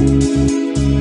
Música